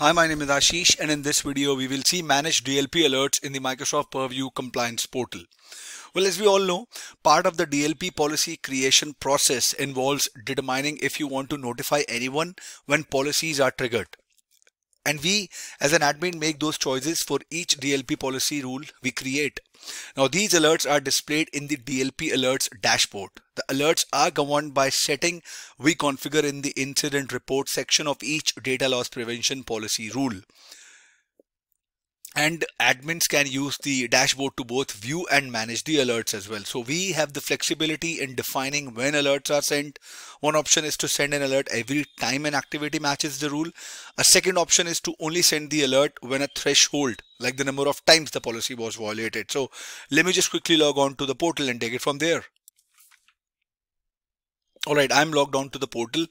Hi, my name is Ashish and in this video we will see manage DLP alerts in the Microsoft Purview compliance portal. Well, as we all know, part of the DLP policy creation process involves determining if you want to notify anyone when policies are triggered. And we as an admin make those choices for each DLP policy rule we create. Now these alerts are displayed in the DLP alerts dashboard. The alerts are governed by setting we configure in the incident report section of each data loss prevention policy rule and admins can use the dashboard to both view and manage the alerts as well. So we have the flexibility in defining when alerts are sent. One option is to send an alert every time an activity matches the rule. A second option is to only send the alert when a threshold, like the number of times the policy was violated. So let me just quickly log on to the portal and take it from there. All right, I'm logged on to the portal.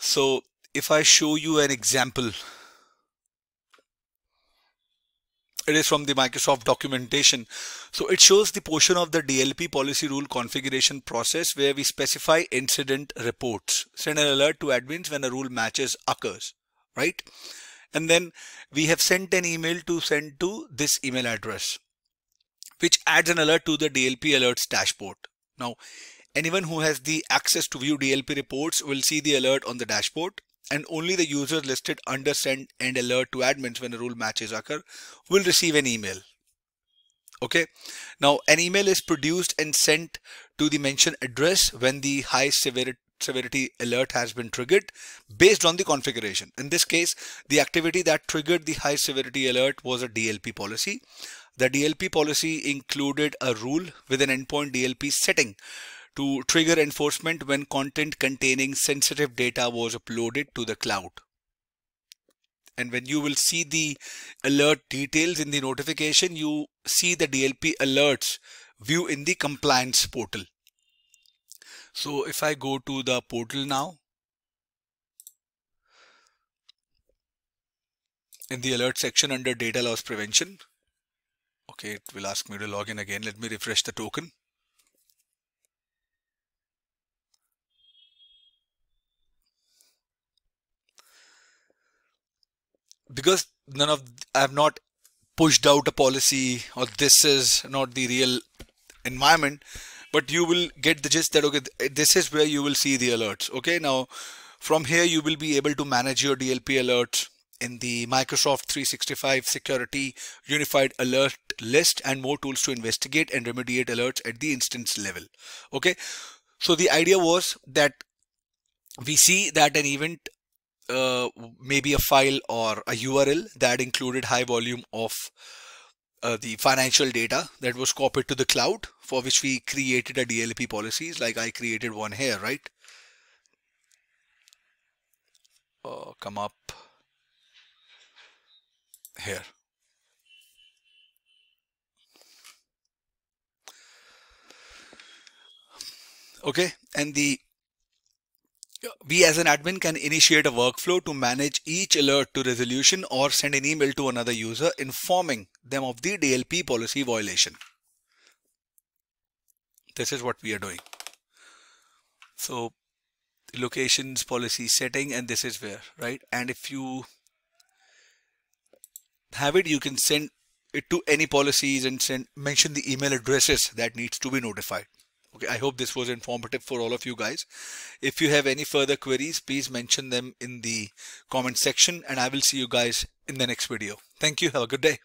So if I show you an example it is from the Microsoft documentation. So it shows the portion of the DLP policy rule configuration process where we specify incident reports, send an alert to admins when a rule matches occurs, right? And then we have sent an email to send to this email address, which adds an alert to the DLP alerts dashboard. Now, anyone who has the access to view DLP reports will see the alert on the dashboard and only the users listed under send and alert to admins when a rule matches occur will receive an email. Okay. Now an email is produced and sent to the mentioned address when the high severity severity alert has been triggered based on the configuration. In this case, the activity that triggered the high severity alert was a DLP policy. The DLP policy included a rule with an endpoint DLP setting to trigger enforcement when content containing sensitive data was uploaded to the cloud. And when you will see the alert details in the notification, you see the DLP alerts view in the compliance portal. So if I go to the portal now, in the alert section under data loss prevention, okay, it will ask me to log in again. Let me refresh the token. Because none of I have not pushed out a policy or this is not the real environment but you will get the gist that okay this is where you will see the alerts. Okay now from here you will be able to manage your DLP alerts in the Microsoft 365 security unified alert list and more tools to investigate and remediate alerts at the instance level. Okay so the idea was that we see that an event uh, maybe a file or a URL that included high volume of uh, the financial data that was copied to the cloud for which we created a DLP policies like I created one here, right? Uh, come up here. Okay, and the we as an admin can initiate a workflow to manage each alert to resolution or send an email to another user informing them of the DLP policy violation. This is what we are doing. So locations policy setting and this is where right and if you have it you can send it to any policies and send mention the email addresses that needs to be notified Okay, I hope this was informative for all of you guys. If you have any further queries, please mention them in the comment section and I will see you guys in the next video. Thank you. Have a good day.